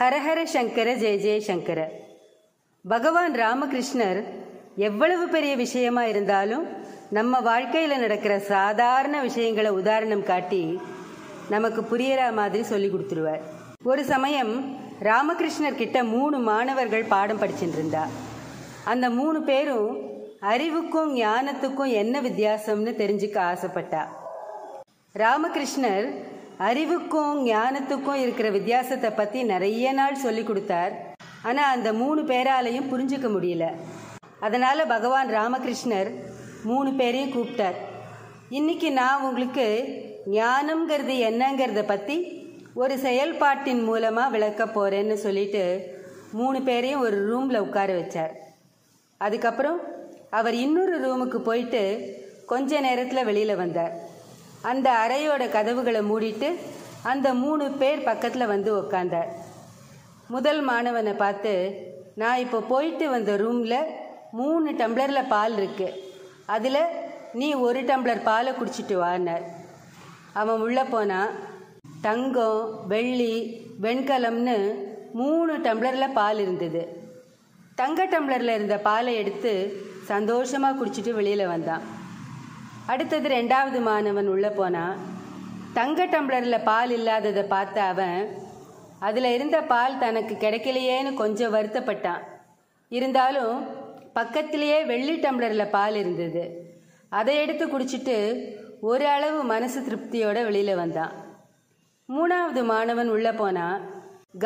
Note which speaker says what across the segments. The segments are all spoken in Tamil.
Speaker 1: ஹரஹர சங்கர ஜெய ஜெயசங்கர பகவான் ராமகிருஷ்ணர் எவ்வளவு பெரிய விஷயமா இருந்தாலும் நம்ம வாழ்க்கையில் நடக்கிற சாதாரண விஷயங்களை உதாரணம் காட்டி நமக்கு புரியற மாதிரி சொல்லி கொடுத்துருவார். ஒரு சமயம் ராமகிருஷ்ணர் கிட்ட மூணு மாணவர்கள் பாடம் படிச்சுட்டு இருந்தா அந்த மூணு பேரும் அறிவுக்கும் ஞானத்துக்கும் என்ன வித்தியாசம்னு தெரிஞ்சுக்க ஆசைப்பட்டா. ராமகிருஷ்ணர் அறிவுக்கும் ஞானத்துக்கும் இருக்கிற வித்தியாசத்தை பற்றி நிறைய நாள் சொல்லி கொடுத்தார். ஆனால் அந்த மூணு பேராலையும் புரிஞ்சுக்க முடியல. அதனால் பகவான் ராமகிருஷ்ணர் மூணு பேரையும் கூப்பிட்டார். இன்னைக்கு நான் உங்களுக்கு ஞானம்ங்கிறது என்னங்கிறத பற்றி ஒரு செயல்பாட்டின் மூலமாக விளக்க போகிறேன்னு சொல்லிட்டு மூணு பேரையும் ஒரு ரூமில் உட்கார வச்சார். அதுக்கப்புறம் அவர் இன்னொரு ரூமுக்கு போயிட்டு கொஞ்ச நேரத்தில் வெளியில் வந்தார். அந்த அறையோட கதவுகளை மூடிட்டு அந்த மூணு பேர் பக்கத்தில் வந்து உக்காந்தார். முதல் மாணவனை பார்த்து நான் இப்போ போயிட்டு வந்த ரூமில் மூணு டம்ளரில் பால் இருக்கு. அதில் நீ ஒரு டம்ளர் பாலை குடிச்சிட்டு வானார் அவன் உள்ளே போனான் தங்கம் வெள்ளி வெண்கலம்னு மூணு டம்ளரில் பால் இருந்தது. தங்க டம்ளரில் இருந்த பாலை எடுத்து சந்தோஷமாக குடிச்சிட்டு வெளியில் வந்தான். அடுத்தது ரெண்டாவது மாணவன் உள்ளே போனான் தங்க டம்ளரில் பால் இல்லாததை பார்த்த அவன் அதில் இருந்த பால் தனக்கு கிடைக்கலையேன்னு கொஞ்சம் வருத்தப்பட்டான். இருந்தாலும் பக்கத்திலேயே வெள்ளி டம்ளரில் பால் இருந்தது. அதை எடுத்து குடிச்சிட்டு ஒரு அளவு மனசு திருப்தியோட வெளியில் வந்தான். மூணாவது மாணவன் உள்ளே போனான்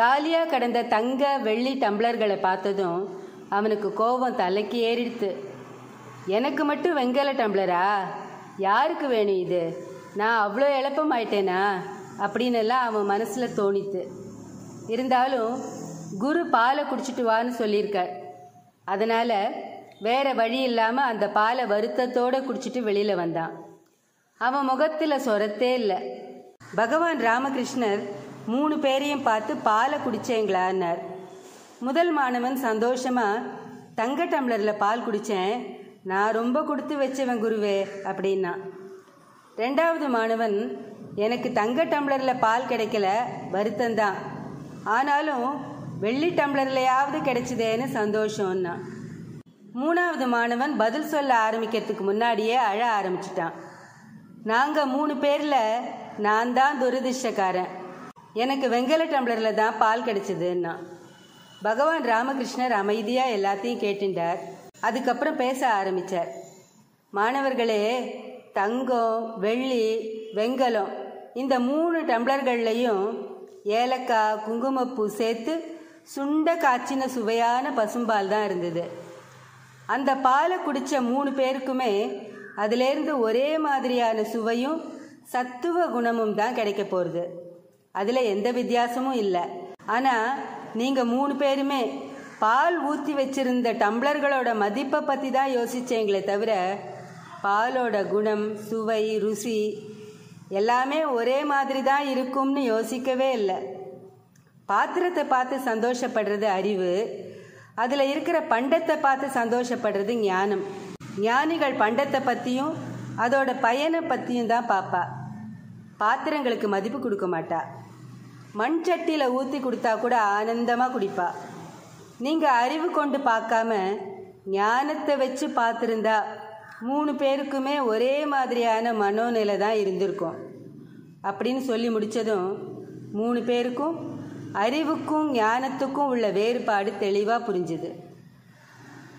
Speaker 1: காலியாக கடந்த தங்க வெள்ளி டம்ளர்களை பார்த்ததும் அவனுக்கு கோபம் தலைக்கு ஏறிடுத்து. எனக்கு மட்டும் வெங்கல டம்ளரா? யாருக்கு வேணும் இது? நான் அவ்வளோ எழப்பமாயிட்டேனா? அப்படின்னு எல்லாம் அவன் மனசில் தோணித்து. இருந்தாலும் குரு பாலை குடிச்சிட்டு வான்னு சொல்லியிருக்கார். அதனால் வேற வழி இல்லாமல் அந்த பாலை வருத்தத்தோடு குடிச்சிட்டு வெளியில் வந்தான். அவன் முகத்தில் சொரத்தே இல்லை. பகவான் ராமகிருஷ்ணர் மூணு பேரையும் பார்த்து பாலை குடித்தேங்களான்னார் முதல் மாணவன் சந்தோஷமாக தங்க டம்ளரில் பால் குடித்தேன் நான் ரொம்ப கொடுத்து வச்சவன் குருவே அப்படின்னா. ரெண்டாவது மாணவன் எனக்கு தங்க டம்ளரில் பால் கிடைக்கல வருத்தந்தான். ஆனாலும் வெள்ளி டம்ளர்லையாவது கிடைச்சதேன்னு சந்தோஷம்னா. மூணாவது மாணவன் பதில் சொல்ல ஆரம்பிக்கிறதுக்கு முன்னாடியே அழ ஆரம்பிச்சிட்டான். நாங்கள் மூணு பேரில் நான் தான் துரதிர்ஷ்டக்காரன். எனக்கு வெங்கல டம்ளரில் தான் பால் கிடைச்சதுன்னா. பகவான் ராமகிருஷ்ணர் அமைதியாக எல்லாத்தையும் கேட்டுட்டார் அதுக்கப்புறம் பேச ஆரம்பித்தார் மாணவர்களே தங்கம் வெள்ளி வெங்கலம் இந்த மூணு டம்ளர்கள்லையும் ஏலக்காய் குங்குமப்பூ சேர்த்து சுண்ட காய்ச்சின சுவையான பசும்பால் தான் இருந்தது. அந்த பாலை குடித்த மூணு பேருக்குமே அதிலேருந்து ஒரே மாதிரியான சுவையும் சத்துவ குணமும் தான் கிடைக்க போகிறது அதில் எந்த வித்தியாசமும் இல்லை. ஆனால் நீங்கள் மூணு பேருமே பால் ஊற்றி வச்சிருந்த டம்ளர்களோட மதிப்பை பற்றி தான் யோசித்தேங்களே தவிர பாலோட குணம் சுவை ருசி எல்லாமே ஒரே மாதிரி தான் இருக்கும்னு யோசிக்கவே இல்லை. பாத்திரத்தை பார்த்து சந்தோஷப்படுறது அறிவு அதில் இருக்கிற பண்டத்தை பார்த்து சந்தோஷப்படுறது ஞானம். ஞானிகள் பண்டத்தை பற்றியும் அதோட பயனை பற்றியும் தான் பார்ப்பா. பாத்திரங்களுக்கு மதிப்பு கொடுக்க மாட்டா. மண் சட்டியில் ஊற்றி கொடுத்தா கூட ஆனந்தமாக குடிப்பா. நீங்கள் அறிவு கொண்டு பார்க்காம ஞானத்தை வச்சு பார்த்துருந்தா மூணு பேருக்குமே ஒரே மாதிரியான மனோநிலை தான் இருந்திருக்கும். அப்படின்னு சொல்லி முடித்ததும் மூணு பேருக்கும் அறிவுக்கும் ஞானத்துக்கும் உள்ள வேறுபாடு தெளிவாக புரிஞ்சுது.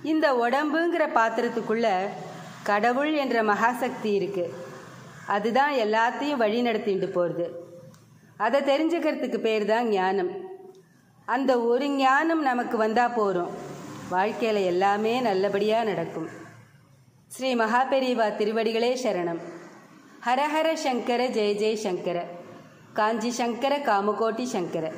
Speaker 1: இந்த உடம்புங்கிற பாத்திரத்துக்குள்ள கடவுள் என்ற மகாசக்தி இருக்கு. அதுதான் எல்லாத்தையும் வழி நடத்திட்டு போகிறது அதை தெரிஞ்சுக்கிறதுக்கு பேர் தான் ஞானம். அந்த ஒரு ஞானம் நமக்கு வந்தால் போகிறோம் வாழ்க்கையில் எல்லாமே நல்லபடியாக நடக்கும். ஸ்ரீ மகாபெரிவா திருவடிகளே சரணம். ஹரஹர சங்கர ஜெய ஜெய சங்கர. காஞ்சி சங்கர காமகோட்டி சங்கர.